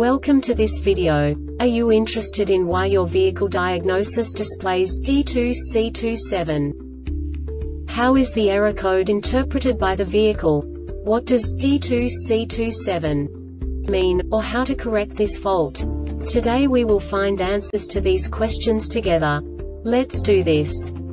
Welcome to this video. Are you interested in why your vehicle diagnosis displays P2C27? How is the error code interpreted by the vehicle? What does P2C27 mean, or how to correct this fault? Today we will find answers to these questions together. Let's do this.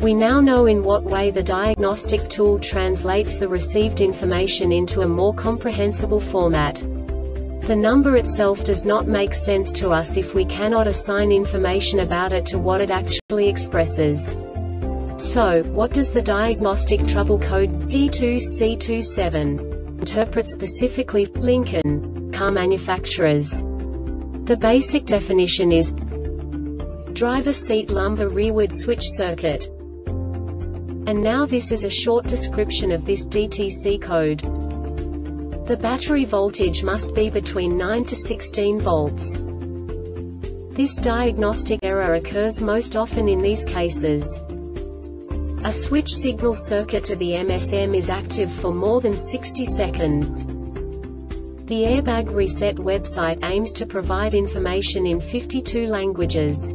We now know in what way the diagnostic tool translates the received information into a more comprehensible format. The number itself does not make sense to us if we cannot assign information about it to what it actually expresses. So, what does the diagnostic trouble code P2C27 interpret specifically Lincoln car manufacturers? The basic definition is driver seat lumbar rearward switch circuit. And now this is a short description of this DTC code. The battery voltage must be between 9 to 16 volts. This diagnostic error occurs most often in these cases. A switch signal circuit to the MSM is active for more than 60 seconds. The Airbag Reset website aims to provide information in 52 languages.